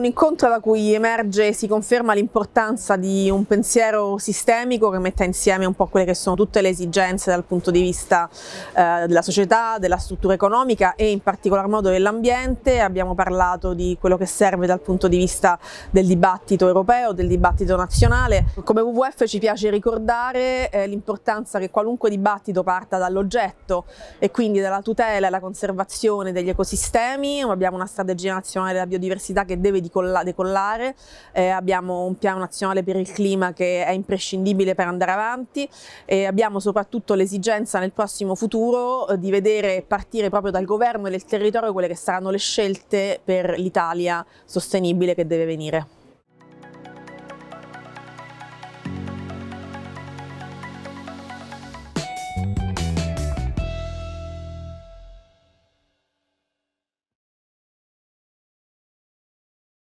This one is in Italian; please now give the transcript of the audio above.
Un incontro da cui emerge e si conferma l'importanza di un pensiero sistemico che metta insieme un po' quelle che sono tutte le esigenze dal punto di vista eh, della società, della struttura economica e in particolar modo dell'ambiente. Abbiamo parlato di quello che serve dal punto di vista del dibattito europeo, del dibattito nazionale. Come WWF ci piace ricordare eh, l'importanza che qualunque dibattito parta dall'oggetto e quindi dalla tutela e la conservazione degli ecosistemi. Abbiamo una strategia nazionale della biodiversità che deve decollare, eh, abbiamo un piano nazionale per il clima che è imprescindibile per andare avanti e abbiamo soprattutto l'esigenza nel prossimo futuro eh, di vedere partire proprio dal governo e del territorio quelle che saranno le scelte per l'Italia sostenibile che deve venire.